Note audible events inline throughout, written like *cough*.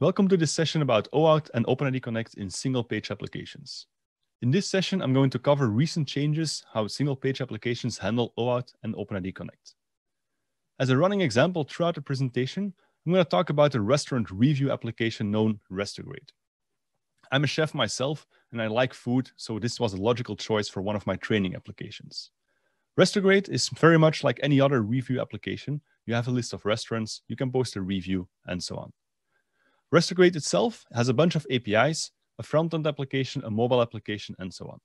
Welcome to this session about OAuth and OpenID Connect in single page applications. In this session, I'm going to cover recent changes, how single page applications handle OAuth and OpenID Connect. As a running example throughout the presentation, I'm going to talk about a restaurant review application known Restograde. I'm a chef myself and I like food, so this was a logical choice for one of my training applications. Restograde is very much like any other review application. You have a list of restaurants, you can post a review, and so on. Restograde itself has a bunch of APIs, a front-end application, a mobile application, and so on.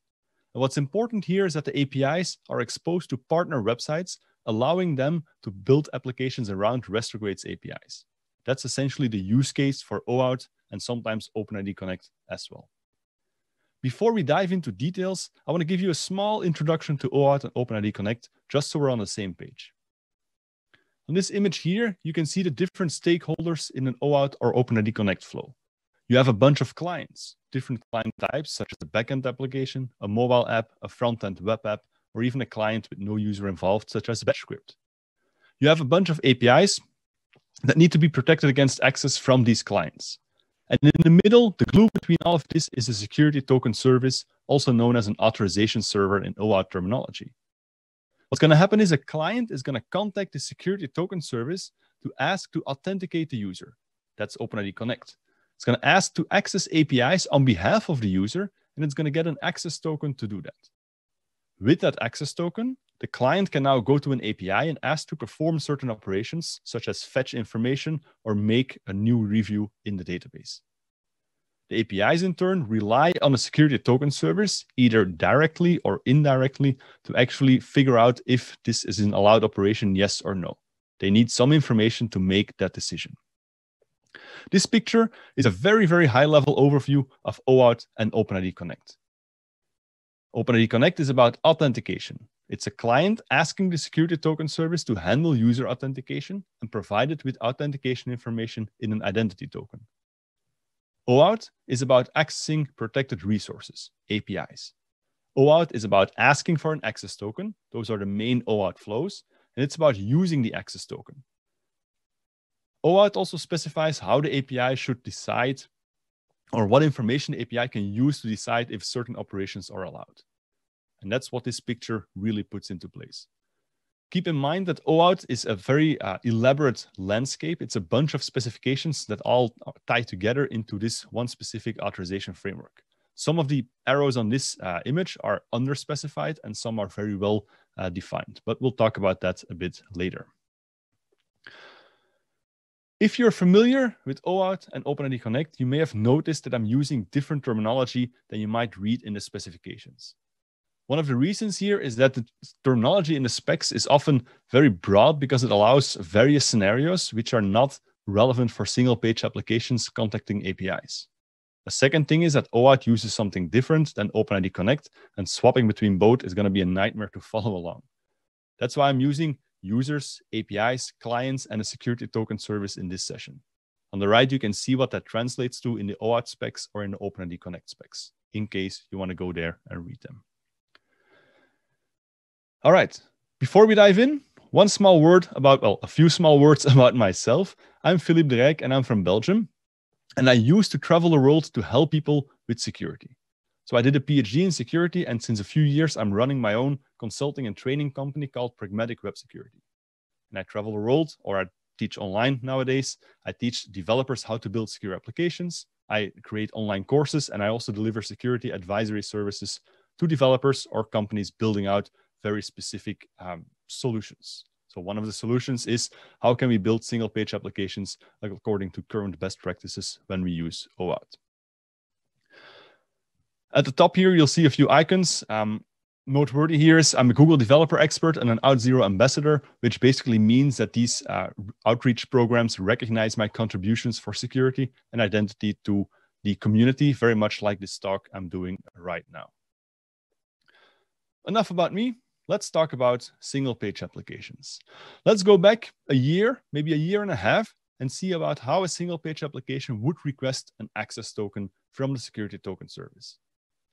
And what's important here is that the APIs are exposed to partner websites, allowing them to build applications around Restograde's APIs. That's essentially the use case for OAuth and sometimes OpenID Connect as well. Before we dive into details, I want to give you a small introduction to OAuth and OpenID Connect, just so we're on the same page. On this image here, you can see the different stakeholders in an OAuth or OpenID Connect flow. You have a bunch of clients, different client types, such as a backend application, a mobile app, a front-end web app, or even a client with no user involved, such as a batch script. You have a bunch of APIs that need to be protected against access from these clients. And in the middle, the glue between all of this is a security token service, also known as an authorization server in OAuth terminology. What's going to happen is a client is going to contact the security token service to ask to authenticate the user. That's OpenID Connect. It's going to ask to access APIs on behalf of the user, and it's going to get an access token to do that. With that access token, the client can now go to an API and ask to perform certain operations, such as fetch information or make a new review in the database. The APIs, in turn, rely on a security token service, either directly or indirectly, to actually figure out if this is an allowed operation, yes or no. They need some information to make that decision. This picture is a very, very high level overview of OAuth and OpenID Connect. OpenID Connect is about authentication. It's a client asking the security token service to handle user authentication and provide it with authentication information in an identity token. OAuth is about accessing protected resources, APIs. OAuth is about asking for an access token. Those are the main OAuth flows. And it's about using the access token. OAuth also specifies how the API should decide or what information the API can use to decide if certain operations are allowed. And that's what this picture really puts into place. Keep in mind that OAuth is a very uh, elaborate landscape. It's a bunch of specifications that all tie together into this one specific authorization framework. Some of the arrows on this uh, image are underspecified and some are very well uh, defined, but we'll talk about that a bit later. If you're familiar with OAuth and OpenID Connect, you may have noticed that I'm using different terminology than you might read in the specifications. One of the reasons here is that the terminology in the specs is often very broad because it allows various scenarios which are not relevant for single page applications contacting APIs. The second thing is that OAuth uses something different than OpenID Connect, and swapping between both is going to be a nightmare to follow along. That's why I'm using users, APIs, clients, and a security token service in this session. On the right, you can see what that translates to in the OAuth specs or in the OpenID Connect specs, in case you want to go there and read them. All right. Before we dive in, one small word about, well, a few small words *laughs* about myself. I'm Philippe Ryck and I'm from Belgium. And I used to travel the world to help people with security. So I did a PhD in security, and since a few years, I'm running my own consulting and training company called Pragmatic Web Security. And I travel the world, or I teach online nowadays. I teach developers how to build secure applications. I create online courses, and I also deliver security advisory services to developers or companies building out very specific um, solutions. So one of the solutions is how can we build single page applications according to current best practices when we use OAuth. At the top here, you'll see a few icons. Um, noteworthy here is I'm a Google developer expert and an Auth0 ambassador, which basically means that these uh, outreach programs recognize my contributions for security and identity to the community, very much like this talk I'm doing right now. Enough about me let's talk about single page applications. Let's go back a year, maybe a year and a half, and see about how a single page application would request an access token from the security token service.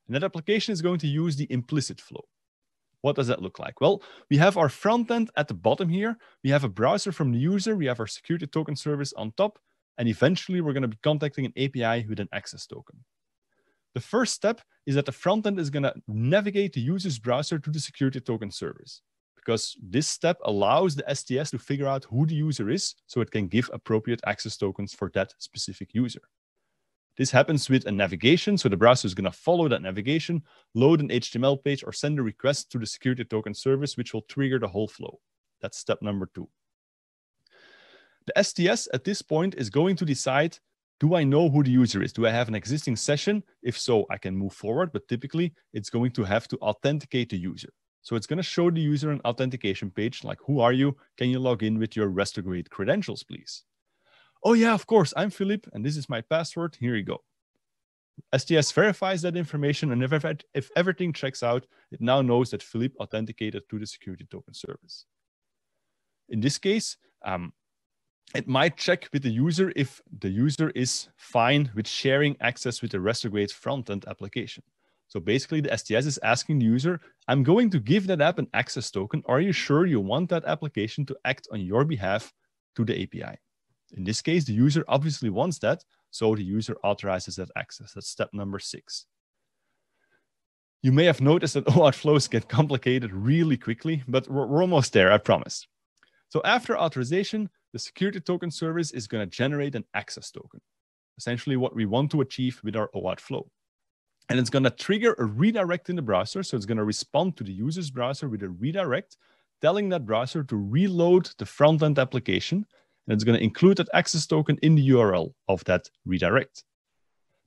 And that application is going to use the implicit flow. What does that look like? Well, we have our front end at the bottom here. We have a browser from the user. We have our security token service on top. And eventually, we're going to be contacting an API with an access token. The first step is that the front end is going to navigate the user's browser to the security token service because this step allows the STS to figure out who the user is so it can give appropriate access tokens for that specific user. This happens with a navigation. So the browser is going to follow that navigation, load an HTML page, or send a request to the security token service, which will trigger the whole flow. That's step number two. The STS at this point is going to decide do I know who the user is? Do I have an existing session? If so, I can move forward, but typically it's going to have to authenticate the user. So it's going to show the user an authentication page like, who are you? Can you log in with your Restograde credentials, please? Oh, yeah, of course. I'm Philippe, and this is my password. Here you go. STS verifies that information, and if, if everything checks out, it now knows that Philippe authenticated to the security token service. In this case, um, it might check with the user if the user is fine with sharing access with the Restograde front-end application. So basically the STS is asking the user, I'm going to give that app an access token. Are you sure you want that application to act on your behalf to the API? In this case, the user obviously wants that. So the user authorizes that access. That's step number six. You may have noticed that *laughs* OAuth flows get complicated really quickly, but we're, we're almost there, I promise. So after authorization, the security token service is going to generate an access token, essentially what we want to achieve with our OAuth flow. And it's going to trigger a redirect in the browser. So it's going to respond to the user's browser with a redirect, telling that browser to reload the front-end application. And it's going to include that access token in the URL of that redirect.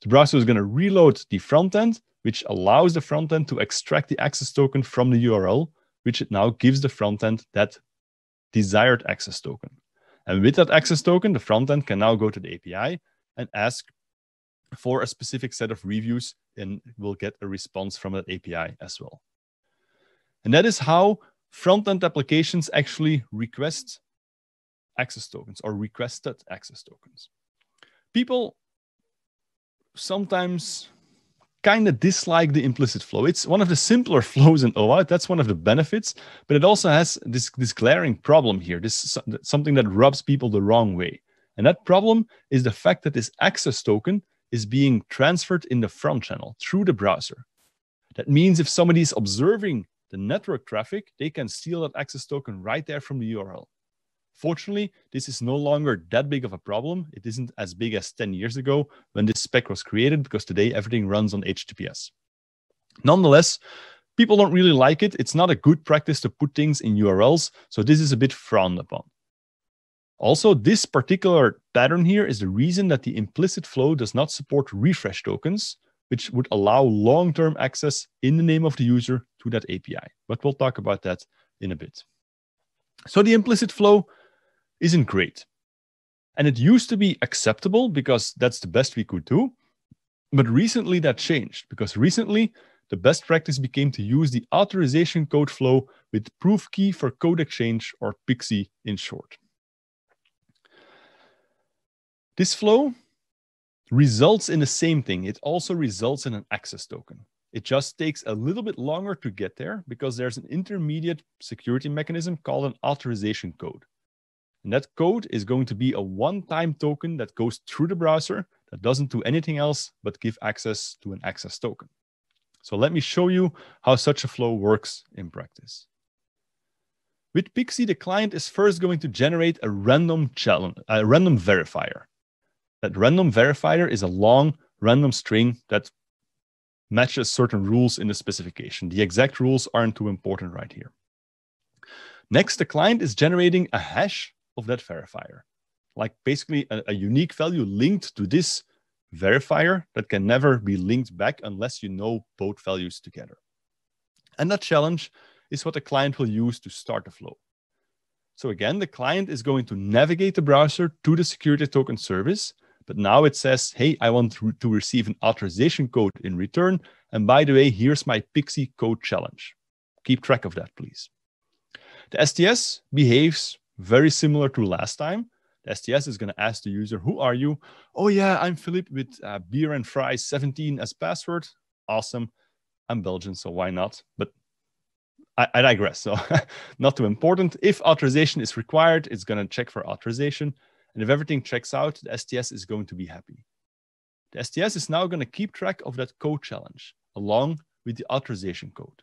The browser is going to reload the front end, which allows the front end to extract the access token from the URL, which it now gives the front end that desired access token. And with that access token, the front end can now go to the API and ask for a specific set of reviews and will get a response from that API as well. And that is how front-end applications actually request access tokens or requested access tokens. People sometimes kind of dislike the implicit flow. It's one of the simpler *laughs* flows in OAuth. That's one of the benefits, but it also has this, this glaring problem here. This something that rubs people the wrong way. And that problem is the fact that this access token is being transferred in the front channel through the browser. That means if somebody is observing the network traffic, they can steal that access token right there from the URL. Fortunately, this is no longer that big of a problem. It isn't as big as 10 years ago when this spec was created, because today everything runs on HTTPS. Nonetheless, people don't really like it. It's not a good practice to put things in URLs, so this is a bit frowned upon. Also, this particular pattern here is the reason that the implicit flow does not support refresh tokens, which would allow long-term access in the name of the user to that API. But we'll talk about that in a bit. So the implicit flow isn't great. And it used to be acceptable because that's the best we could do. But recently that changed because recently the best practice became to use the authorization code flow with proof key for code exchange or PKCE in short. This flow results in the same thing. It also results in an access token. It just takes a little bit longer to get there because there's an intermediate security mechanism called an authorization code. And that code is going to be a one-time token that goes through the browser that doesn't do anything else but give access to an access token. So let me show you how such a flow works in practice. With PKCE, the client is first going to generate a random challenge, a random verifier. That random verifier is a long random string that matches certain rules in the specification. The exact rules aren't too important right here. Next, the client is generating a hash of that verifier, like basically a, a unique value linked to this verifier that can never be linked back unless you know both values together. And that challenge is what the client will use to start the flow. So again, the client is going to navigate the browser to the security token service, but now it says, hey, I want to, receive an authorization code in return. And by the way, here's my PKCE code challenge. Keep track of that, please. The STS behaves very similar to last time. The STS is going to ask the user, who are you? Oh yeah, I'm Philippe with uh, beer and fries 17 as password. Awesome. I'm Belgian, so why not? But I, I digress. So *laughs* not too important. If authorization is required, it's going to check for authorization. And if everything checks out, the STS is going to be happy. The STS is now going to keep track of that code challenge along with the authorization code.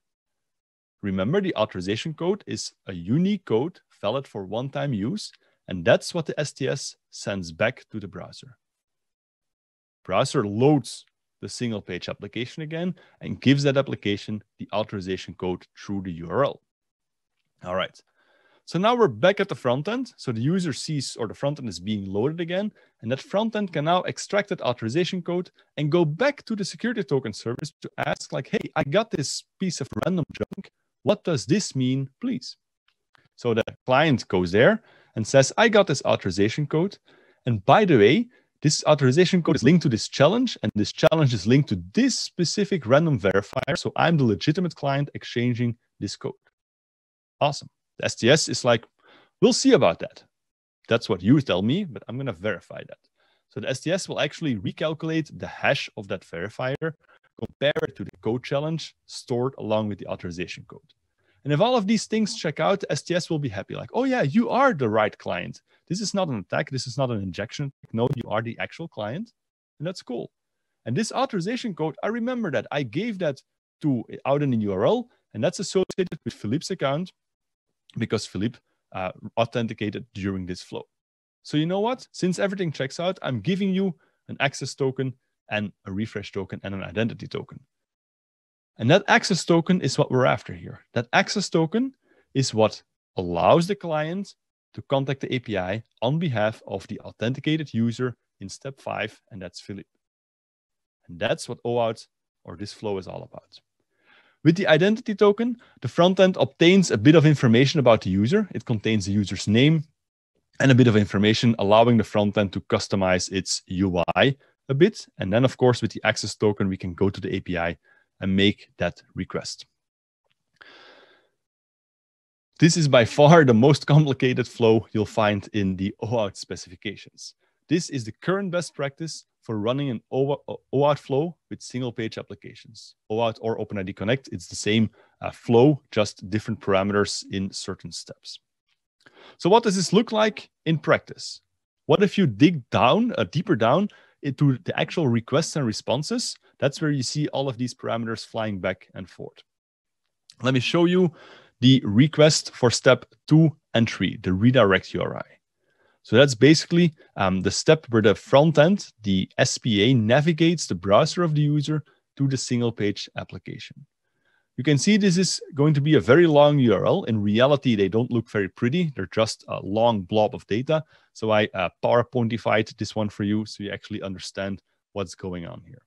Remember, the authorization code is a unique code valid for one time use, and that's what the STS sends back to the browser. Browser loads the single page application again and gives that application the authorization code through the URL. All right. So now we're back at the front end. So the user sees or the front end is being loaded again. And that front end can now extract that authorization code and go back to the security token service to ask like, hey, I got this piece of random junk. What does this mean, please? So the client goes there and says, I got this authorization code. And by the way, this authorization code is linked to this challenge, and this challenge is linked to this specific random verifier. So I'm the legitimate client exchanging this code. Awesome. The STS is like, we'll see about that. That's what you tell me, but I'm going to verify that. So the STS will actually recalculate the hash of that verifier, compare it to the code challenge stored along with the authorization code. And if all of these things check out, STS will be happy, like, oh yeah, you are the right client. This is not an attack. This is not an injection. No, you are the actual client. And that's cool. And this authorization code, I remember that I gave that to out in the URL, and that's associated with Philippe's account because Philippe uh, authenticated during this flow. So you know what? Since everything checks out, I'm giving you an access token and a refresh token and an identity token. And that access token is what we're after here. That access token is what allows the client to contact the API on behalf of the authenticated user in step five, and that's Philippe. And that's what OAuth or this flow is all about. With the identity token, the front end obtains a bit of information about the user. It contains the user's name and a bit of information allowing the front end to customize its UI a bit. And then, of course, with the access token, we can go to the API and make that request. This is by far the most complicated flow you'll find in the OAuth specifications. This is the current best practice for running an OAuth flow with single page applications. OAuth or OpenID Connect, it's the same uh, flow, just different parameters in certain steps. So what does this look like in practice? What if you dig down, uh, deeper down into the actual requests and responses? That's where you see all of these parameters flying back and forth. Let me show you the request for step two and three, the redirect URI. So that's basically um, the step where the front end, the SPA, navigates the browser of the user to the single page application. You can see this is going to be a very long URL. In reality, they don't look very pretty. They're just a long blob of data. So I uh, PowerPointified this one for you so you actually understand what's going on here.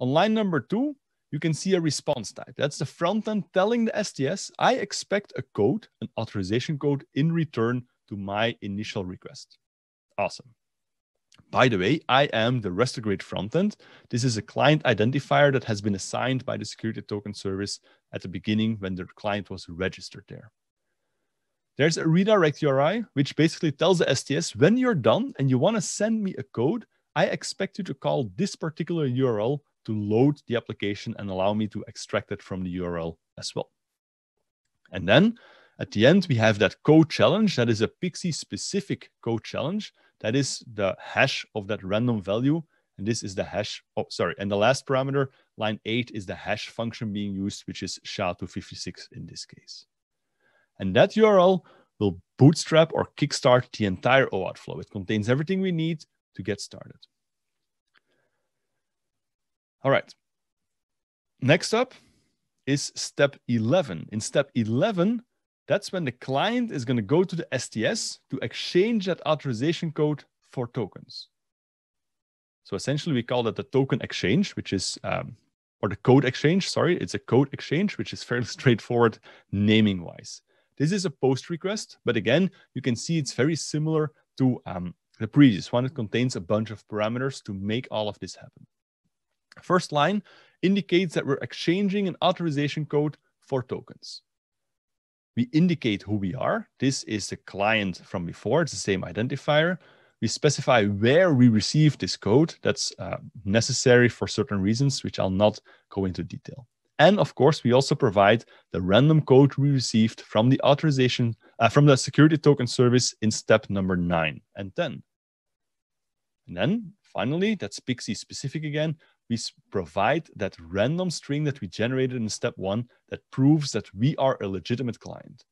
On line number two, you can see a response type. That's the front end telling the STS, I expect a code, an authorization code in return to my initial request. Awesome. By the way, I am the Restograde frontend. This is a client identifier that has been assigned by the security token service at the beginning when the client was registered there. There's a redirect URI, which basically tells the STS when you're done and you want to send me a code, I expect you to call this particular URL to load the application and allow me to extract it from the URL as well. And then at the end, we have that code challenge. That is a PKCE specific code challenge. That is the hash of that random value. And this is the hash. Oh, sorry. And the last parameter, line eight, is the hash function being used, which is SHA-256 in this case. And that URL will bootstrap or kickstart the entire OAuth flow. It contains everything we need to get started. All right. Next up is step 11. In step 11, that's when the client is going to go to the STS to exchange that authorization code for tokens. So essentially, we call that the token exchange, which is, um, or the code exchange, sorry, it's a code exchange, which is *laughs* fairly straightforward naming wise. This is a post request, but again, you can see it's very similar to um, the previous one. It contains a bunch of parameters to make all of this happen. First line indicates that we're exchanging an authorization code for tokens we indicate who we are. This is the client from before, it's the same identifier. We specify where we receive this code. That's uh, necessary for certain reasons, which I'll not go into detail. And of course, we also provide the random code we received from the authorization uh, from the security token service in step number nine and 10. And then finally, that's PKCE specific again, we provide that random string that we generated in step one that proves that we are a legitimate client.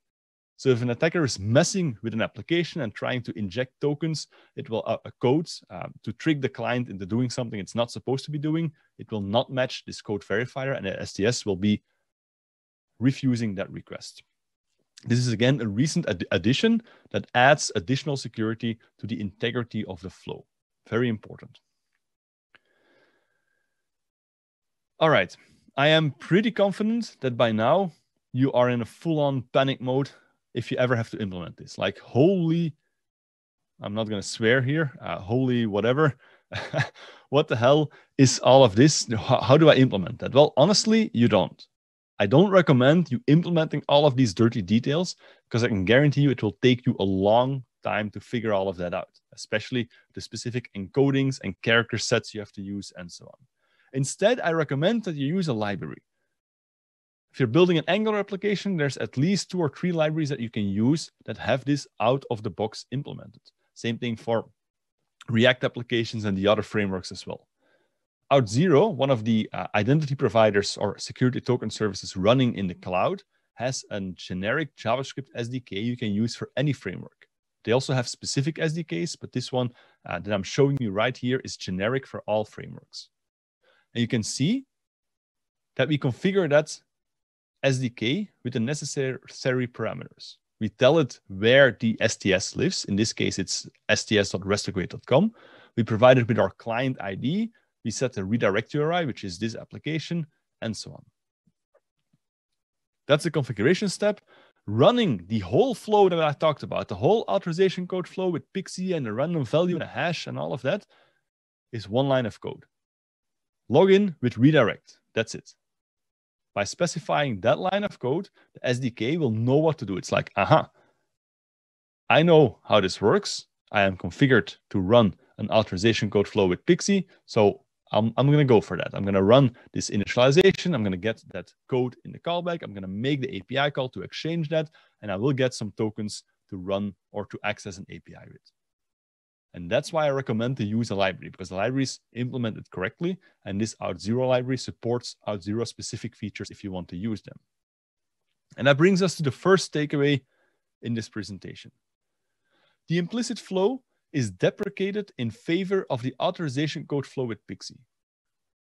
So if an attacker is messing with an application and trying to inject tokens, it will uh, a code uh, to trick the client into doing something it's not supposed to be doing. It will not match this code verifier, and the STS will be refusing that request. This is again a recent ad addition that adds additional security to the integrity of the flow. Very important. All right, I am pretty confident that by now you are in a full-on panic mode if you ever have to implement this. Like, holy, I'm not going to swear here, uh, holy whatever. *laughs* what the hell is all of this? How, how do I implement that? Well, honestly, you don't. I don't recommend you implementing all of these dirty details because I can guarantee you it will take you a long time to figure all of that out, especially the specific encodings and character sets you have to use and so on. Instead, I recommend that you use a library. If you're building an Angular application, there's at least two or three libraries that you can use that have this out of the box implemented. Same thing for React applications and the other frameworks as well. Auth0, one of the uh, identity providers or security token services running in the cloud, has a generic JavaScript SDK you can use for any framework. They also have specific SDKs, but this one uh, that I'm showing you right here is generic for all frameworks. And you can see that we configure that SDK with the necessary parameters. We tell it where the STS lives. In this case, it's sts.restockway.com. We provide it with our client ID. We set a redirect URI, which is this application, and so on. That's the configuration step. Running the whole flow that I talked about, the whole authorization code flow with PKCE and a random value and a hash and all of that, is one line of code. Login with redirect. That's it. By specifying that line of code, the SDK will know what to do. It's like, aha, I know how this works. I am configured to run an authorization code flow with PKCE. So I'm, I'm going to go for that. I'm going to run this initialization. I'm going to get that code in the callback. I'm going to make the API call to exchange that. And I will get some tokens to run or to access an API with. And that's why I recommend to use a library because the library is implemented correctly. And this Auth0 library supports Auth0 specific features if you want to use them. And that brings us to the first takeaway in this presentation. The implicit flow is deprecated in favor of the authorization code flow with PKCE.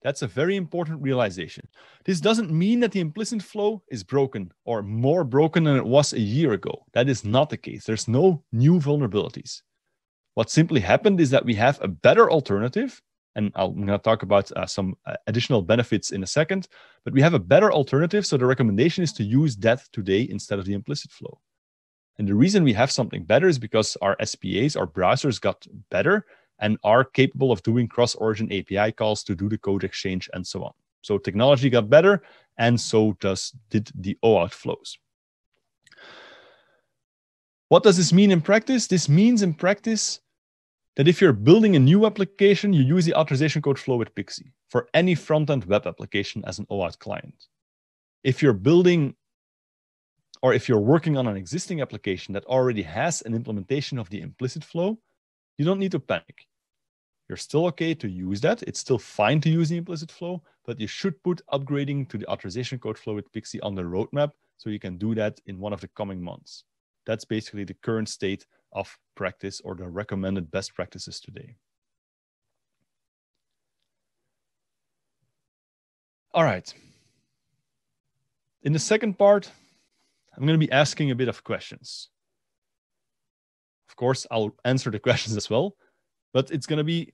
That's a very important realization. This doesn't mean that the implicit flow is broken or more broken than it was a year ago. That is not the case. There's no new vulnerabilities. What simply happened is that we have a better alternative, and i am going to talk about uh, some uh, additional benefits in a second, but we have a better alternative. So the recommendation is to use that today instead of the implicit flow. And the reason we have something better is because our SPAs, our browsers got better and are capable of doing cross-origin API calls to do the code exchange and so on. So technology got better, and so does did the OAuth flows. What does this mean in practice? This means in practice that if you're building a new application, you use the authorization code flow with PKCE for any front-end web application as an OAuth client. If you're building or if you're working on an existing application that already has an implementation of the implicit flow, you don't need to panic. You're still okay to use that. It's still fine to use the implicit flow, but you should put upgrading to the authorization code flow with PKCE on the roadmap so you can do that in one of the coming months. That's basically the current state of practice or the recommended best practices today. All right. In the second part, I'm going to be asking a bit of questions. Of course, I'll answer the *laughs* questions as well, but it's going to be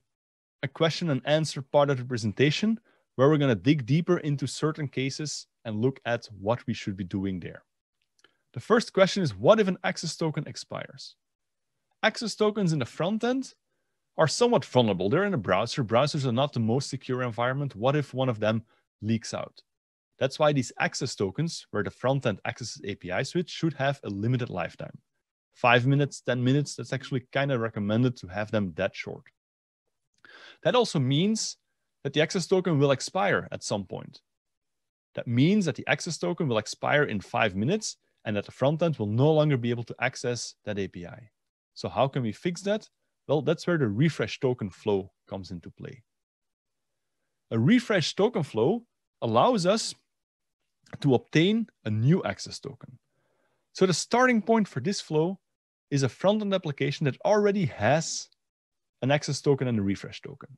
a question and answer part of the presentation where we're going to dig deeper into certain cases and look at what we should be doing there. The first question is, what if an access token expires? Access tokens in the front end are somewhat vulnerable. They're in a browser. Browsers are not the most secure environment. What if one of them leaks out? That's why these access tokens, where the front end accesses API switch, should have a limited lifetime. Five minutes, 10 minutes, that's actually kind of recommended to have them that short. That also means that the access token will expire at some point. That means that the access token will expire in five minutes and that the front end will no longer be able to access that API. So how can we fix that? Well, that's where the refresh token flow comes into play. A refresh token flow allows us to obtain a new access token. So the starting point for this flow is a front-end application that already has an access token and a refresh token.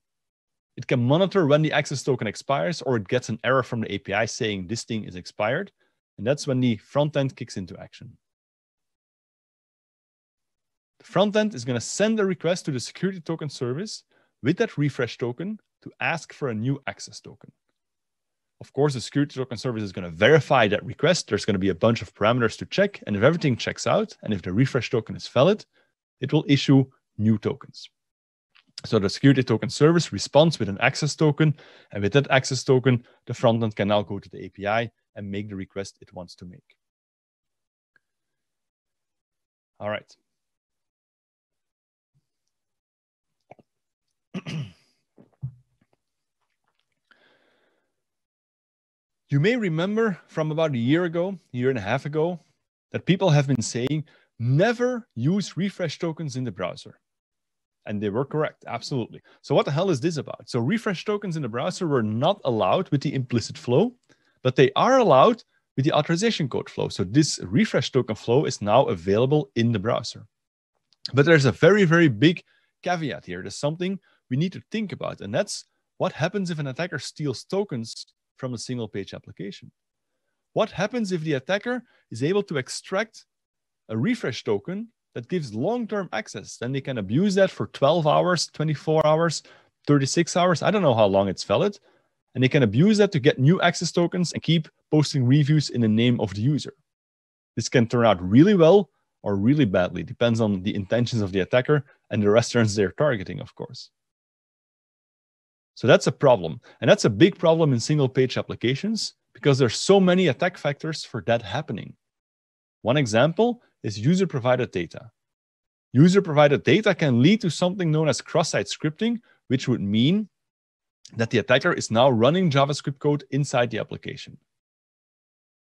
It can monitor when the access token expires or it gets an error from the API saying this thing is expired. And that's when the front end kicks into action. The front end is going to send a request to the security token service with that refresh token to ask for a new access token. Of course, the security token service is going to verify that request. There's going to be a bunch of parameters to check. And if everything checks out, and if the refresh token is valid, it will issue new tokens. So the security token service responds with an access token. And with that access token, the frontend can now go to the API and make the request it wants to make. All right. You may remember from about a year ago, a year and a half ago, that people have been saying never use refresh tokens in the browser. And they were correct, absolutely. So, what the hell is this about? So, refresh tokens in the browser were not allowed with the implicit flow, but they are allowed with the authorization code flow. So, this refresh token flow is now available in the browser. But there's a very, very big caveat here. There's something we need to think about, and that's what happens if an attacker steals tokens from a single page application? What happens if the attacker is able to extract a refresh token that gives long-term access? Then they can abuse that for 12 hours, 24 hours, 36 hours. I don't know how long it's valid. And they can abuse that to get new access tokens and keep posting reviews in the name of the user. This can turn out really well or really badly, depends on the intentions of the attacker and the restaurants they're targeting, of course. So that's a problem. And that's a big problem in single page applications because there's so many attack vectors for that happening. One example is user provided data. User provided data can lead to something known as cross site scripting, which would mean that the attacker is now running JavaScript code inside the application.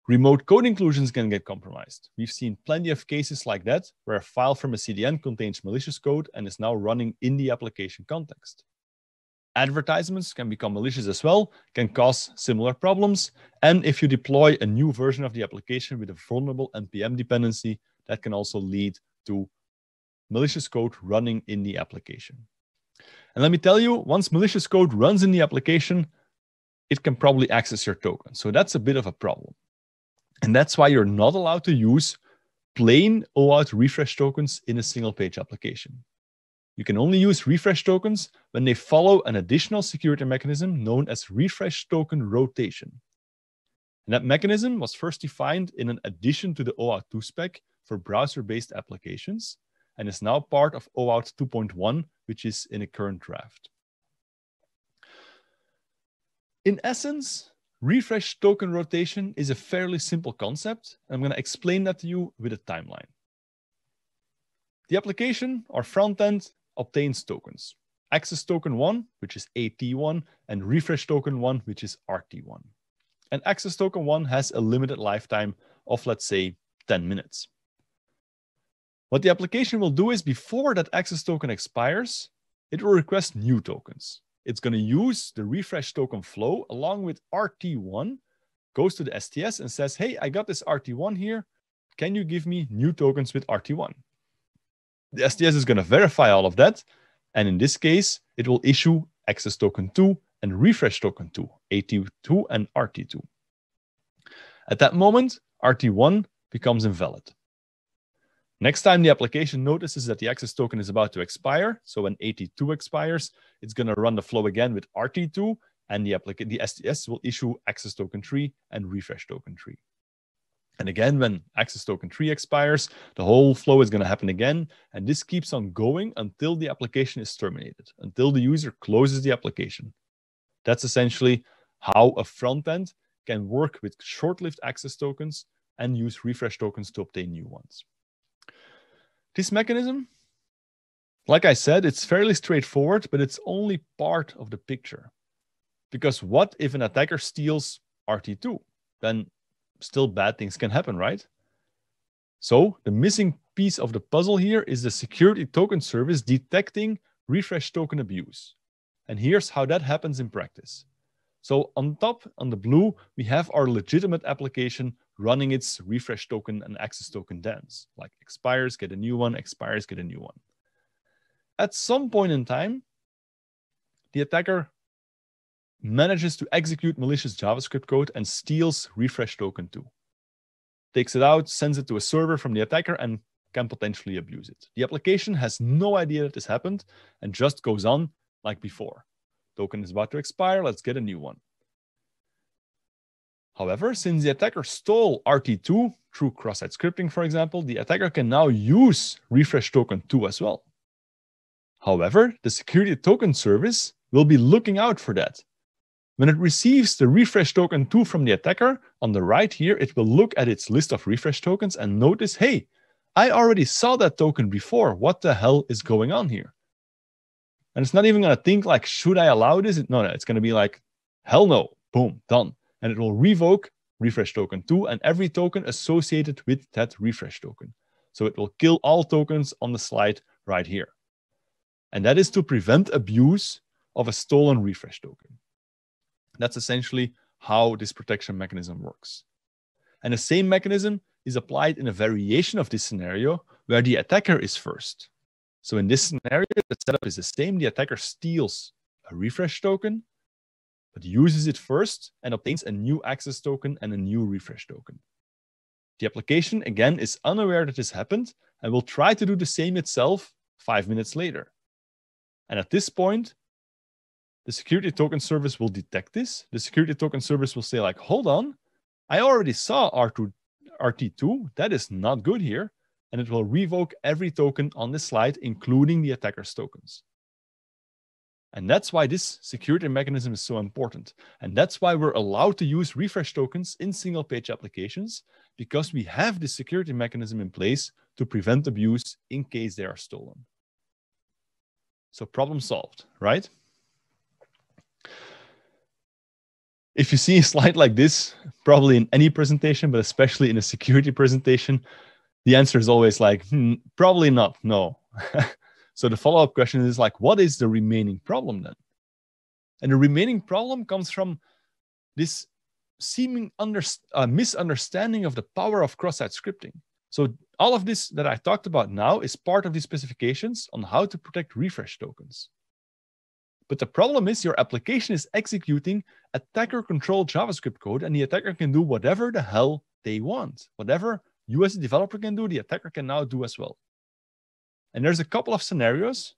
Remote code inclusions can get compromised. We've seen plenty of cases like that where a file from a CDN contains malicious code and is now running in the application context. Advertisements can become malicious as well, can cause similar problems. And if you deploy a new version of the application with a vulnerable NPM dependency, that can also lead to malicious code running in the application. And let me tell you, once malicious code runs in the application, it can probably access your token. So that's a bit of a problem. And that's why you're not allowed to use plain OAuth refresh tokens in a single page application. You can only use refresh tokens when they follow an additional security mechanism known as refresh token rotation. And that mechanism was first defined in an addition to the OAuth 2 spec for browser-based applications and is now part of OAuth 2.1, which is in a current draft. In essence, refresh token rotation is a fairly simple concept. and I'm going to explain that to you with a timeline. The application or front end obtains tokens. Access token 1, which is AT1, and refresh token 1, which is RT1. And access token 1 has a limited lifetime of, let's say, 10 minutes. What the application will do is before that access token expires, it will request new tokens. It's going to use the refresh token flow along with RT1, goes to the STS and says, Hey, I got this RT1 here. Can you give me new tokens with RT1? The STS is going to verify all of that. And in this case, it will issue access token 2 and refresh token 2, AT2 and RT2. At that moment, RT1 becomes invalid. Next time the application notices that the access token is about to expire, so when AT2 expires, it's going to run the flow again with RT2, and the, the STS will issue access token 3 and refresh token 3. And again, when access token 3 expires, the whole flow is going to happen again. And this keeps on going until the application is terminated, until the user closes the application. That's essentially how a front end can work with short lived access tokens and use refresh tokens to obtain new ones. This mechanism, like I said, it's fairly straightforward, but it's only part of the picture. Because what if an attacker steals RT2? Then still bad things can happen, right? So the missing piece of the puzzle here is the security token service detecting refresh token abuse. And here's how that happens in practice. So on top, on the blue, we have our legitimate application running its refresh token and access token dance, like expires, get a new one, expires, get a new one. At some point in time, the attacker manages to execute malicious JavaScript code and steals refresh token 2. Takes it out, sends it to a server from the attacker, and can potentially abuse it. The application has no idea that this happened and just goes on like before. Token is about to expire, let's get a new one. However, since the attacker stole RT2 through cross-site scripting, for example, the attacker can now use refresh token 2 as well. However, the security token service will be looking out for that. When it receives the refresh token 2 from the attacker, on the right here, it will look at its list of refresh tokens and notice, hey, I already saw that token before. What the hell is going on here? And it's not even going to think like, should I allow this? No, no, it's going to be like, hell no, boom, done. And it will revoke refresh token 2 and every token associated with that refresh token. So it will kill all tokens on the slide right here. And that is to prevent abuse of a stolen refresh token. That's essentially how this protection mechanism works. And the same mechanism is applied in a variation of this scenario where the attacker is first. So in this scenario, the setup is the same. The attacker steals a refresh token, but uses it first and obtains a new access token and a new refresh token. The application, again, is unaware that this happened and will try to do the same itself five minutes later. And at this point, the security token service will detect this. The security token service will say, like, hold on, I already saw R2, RT2. That is not good here. And it will revoke every token on this slide, including the attacker's tokens. And that's why this security mechanism is so important. And that's why we're allowed to use refresh tokens in single page applications, because we have this security mechanism in place to prevent abuse in case they are stolen. So problem solved, right? If you see a slide like this, probably in any presentation, but especially in a security presentation, the answer is always like, hmm, probably not, no. *laughs* so the follow up question is like, what is the remaining problem then? And the remaining problem comes from this seeming under, uh, misunderstanding of the power of cross site scripting. So all of this that I talked about now is part of the specifications on how to protect refresh tokens. But the problem is your application is executing attacker controlled JavaScript code, and the attacker can do whatever the hell they want. Whatever you as a developer can do, the attacker can now do as well. And there's a couple of scenarios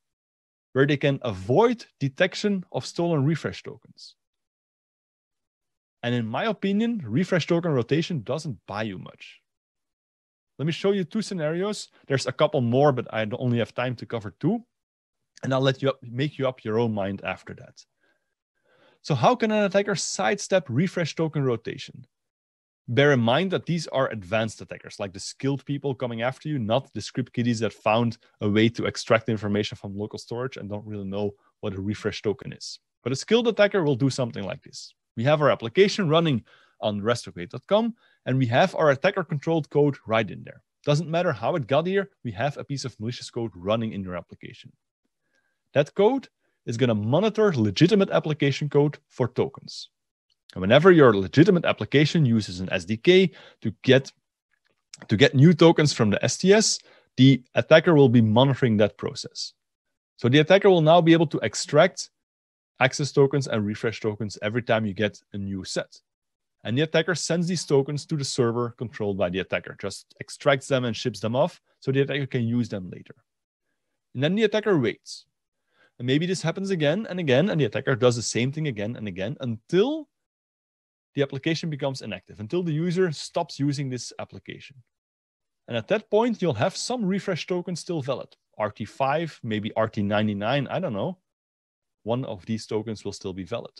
where they can avoid detection of stolen refresh tokens. And in my opinion, refresh token rotation doesn't buy you much. Let me show you two scenarios. There's a couple more, but I only have time to cover two and I'll let you up, make you up your own mind after that. So how can an attacker sidestep refresh token rotation? Bear in mind that these are advanced attackers, like the skilled people coming after you, not the script kiddies that found a way to extract information from local storage and don't really know what a refresh token is. But a skilled attacker will do something like this. We have our application running on restograde.com, and we have our attacker controlled code right in there. Doesn't matter how it got here, we have a piece of malicious code running in your application. That code is going to monitor legitimate application code for tokens. And whenever your legitimate application uses an SDK to get to get new tokens from the STS, the attacker will be monitoring that process. So the attacker will now be able to extract access tokens and refresh tokens every time you get a new set. And the attacker sends these tokens to the server controlled by the attacker, just extracts them and ships them off so the attacker can use them later. And then the attacker waits. And maybe this happens again and again, and the attacker does the same thing again and again until the application becomes inactive, until the user stops using this application. And at that point, you'll have some refresh tokens still valid. RT5, maybe RT99, I don't know. One of these tokens will still be valid.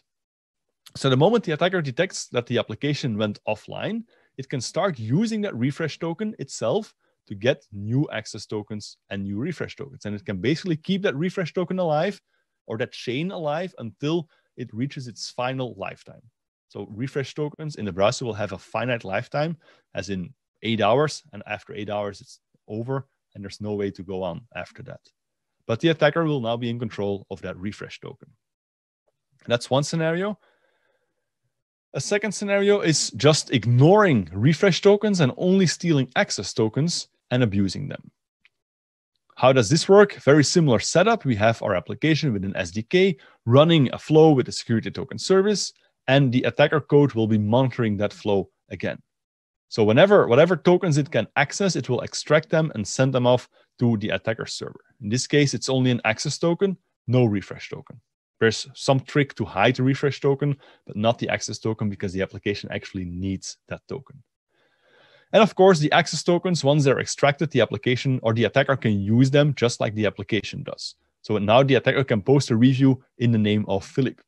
So the moment the attacker detects that the application went offline, it can start using that refresh token itself to get new access tokens and new refresh tokens. And it can basically keep that refresh token alive or that chain alive until it reaches its final lifetime. So refresh tokens in the browser will have a finite lifetime, as in eight hours, and after eight hours, it's over, and there's no way to go on after that. But the attacker will now be in control of that refresh token. That's one scenario. A second scenario is just ignoring refresh tokens and only stealing access tokens and abusing them. How does this work? Very similar setup. We have our application with an SDK running a flow with a security token service, and the attacker code will be monitoring that flow again. So whenever whatever tokens it can access, it will extract them and send them off to the attacker server. In this case, it's only an access token, no refresh token. There's some trick to hide the refresh token, but not the access token because the application actually needs that token. And of course, the access tokens, once they're extracted, the application or the attacker can use them just like the application does. So now the attacker can post a review in the name of Philippe.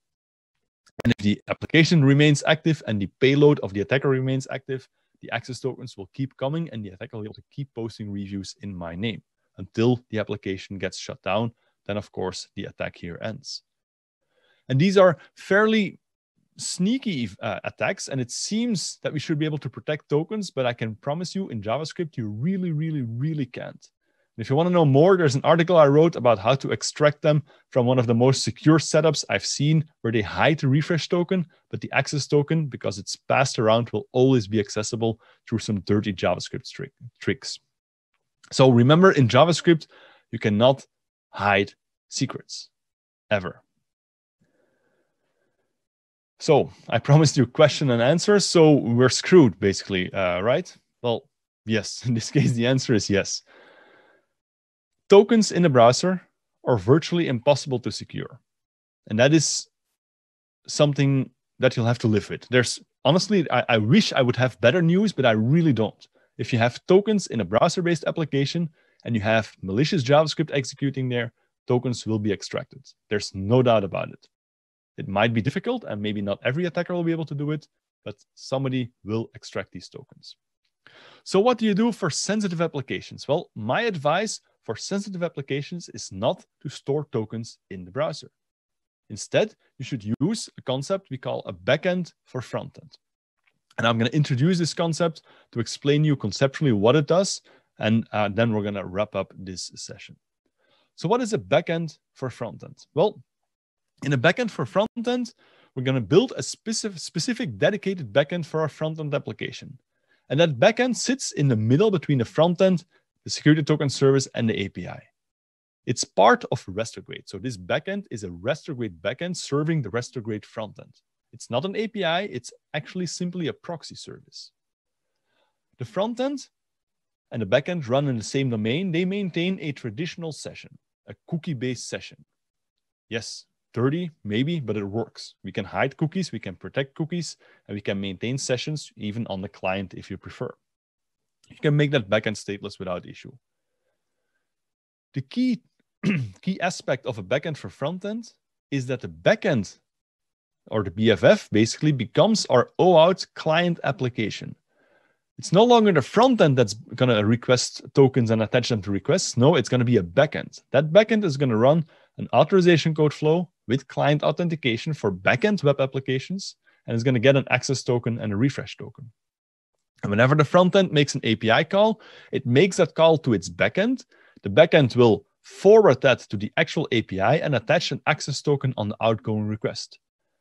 And if the application remains active and the payload of the attacker remains active, the access tokens will keep coming and the attacker will be able to keep posting reviews in my name until the application gets shut down. Then, of course, the attack here ends. And these are fairly sneaky uh, attacks, and it seems that we should be able to protect tokens, but I can promise you in JavaScript, you really, really, really can't. And if you want to know more, there's an article I wrote about how to extract them from one of the most secure setups I've seen where they hide the refresh token, but the access token, because it's passed around, will always be accessible through some dirty JavaScript trick, tricks. So remember, in JavaScript, you cannot hide secrets ever. So I *laughs* promised you question and answer. So we're screwed, basically, uh, right? Well, yes. *laughs* In this case, the answer is yes. Tokens in the browser are virtually impossible to secure. And that is something that you'll have to live with. There's honestly, I, I wish I would have better news, but I really don't. If you have tokens in a browser based application and you have malicious JavaScript executing there, tokens will be extracted. There's no doubt about it. It might be difficult, and maybe not every attacker will be able to do it, but somebody will extract these tokens. So, what do you do for sensitive applications? Well, my advice for sensitive applications is not to store tokens in the browser. Instead, you should use a concept we call a backend for frontend. And I'm going to introduce this concept to explain you conceptually what it does, and uh, then we're going to wrap up this session. So, what is a backend for frontend? Well, in a backend for frontend, we're going to build a specific, specific dedicated backend for our frontend application. And that backend sits in the middle between the frontend the security token service, and the API. It's part of Restograde. So this backend is a Restograde backend serving the Restograde frontend. It's not an API, it's actually simply a proxy service. The frontend and the backend run in the same domain. They maintain a traditional session, a cookie-based session. Yes, dirty, maybe, but it works. We can hide cookies, we can protect cookies, and we can maintain sessions even on the client if you prefer you can make that backend stateless without issue. The key, *clears throat* key aspect of a backend for frontend is that the backend or the BFF basically becomes our OAuth client application. It's no longer the frontend that's going to request tokens and attach them to requests. No, it's going to be a backend. That backend is going to run an authorization code flow with client authentication for backend web applications, and it's going to get an access token and a refresh token. And whenever the front end makes an API call, it makes that call to its backend. The backend will forward that to the actual API and attach an access token on the outgoing request.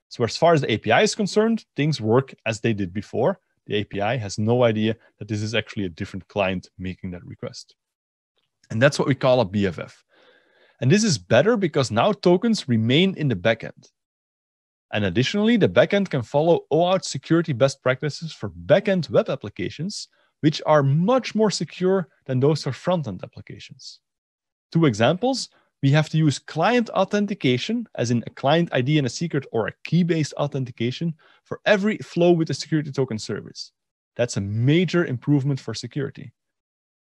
So, as far as the API is concerned, things work as they did before. The API has no idea that this is actually a different client making that request. And that's what we call a BFF. And this is better because now tokens remain in the backend. And additionally, the backend can follow OAuth security best practices for backend web applications, which are much more secure than those for front-end applications. Two examples, we have to use client authentication, as in a client ID and a secret or a key-based authentication for every flow with a security token service. That's a major improvement for security.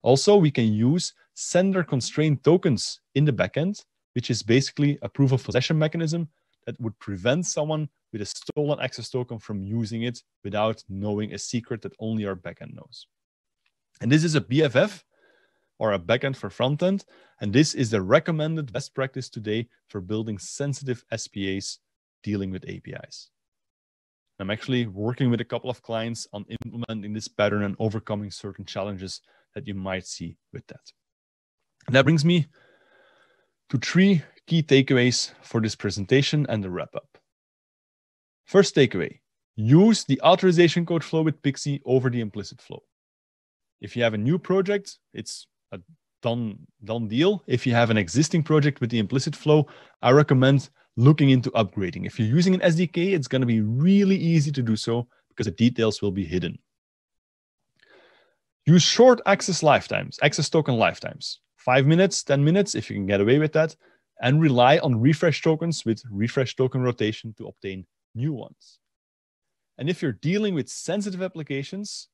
Also, we can use sender constrained tokens in the backend, which is basically a proof of possession mechanism that would prevent someone with a stolen access token from using it without knowing a secret that only our backend knows. And this is a BFF or a backend for frontend. And this is the recommended best practice today for building sensitive SPAs dealing with APIs. I'm actually working with a couple of clients on implementing this pattern and overcoming certain challenges that you might see with that. And that brings me to three key takeaways for this presentation and the wrap up. First takeaway use the authorization code flow with PKCE over the implicit flow. If you have a new project, it's a done, done deal. If you have an existing project with the implicit flow, I recommend looking into upgrading. If you're using an SDK, it's going to be really easy to do so because the details will be hidden. Use short access lifetimes, access token lifetimes, five minutes, 10 minutes, if you can get away with that, and rely on refresh tokens with refresh token rotation to obtain new ones. And if you're dealing with sensitive applications,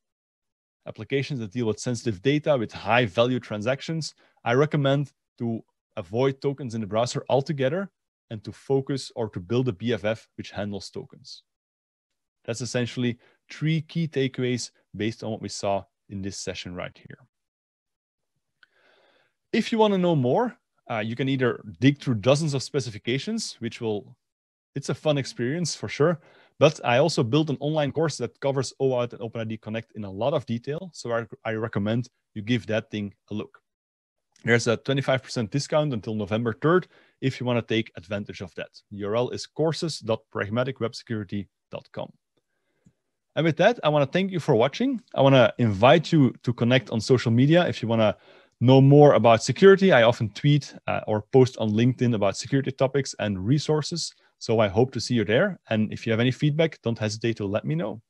applications that deal with sensitive data with high value transactions, I recommend to avoid tokens in the browser altogether and to focus or to build a BFF which handles tokens. That's essentially three key takeaways based on what we saw in this session right here. If you want to know more, uh, you can either dig through dozens of specifications, which will, it's a fun experience for sure. But I also built an online course that covers OAuth and OpenID Connect in a lot of detail. So I, I recommend you give that thing a look. There's a 25% discount until November 3rd if you want to take advantage of that. The URL is courses.pragmaticwebsecurity.com. And with that, I want to thank you for watching. I want to invite you to connect on social media if you want to know more about security. I often tweet uh, or post on LinkedIn about security topics and resources. So I hope to see you there. And if you have any feedback, don't hesitate to let me know.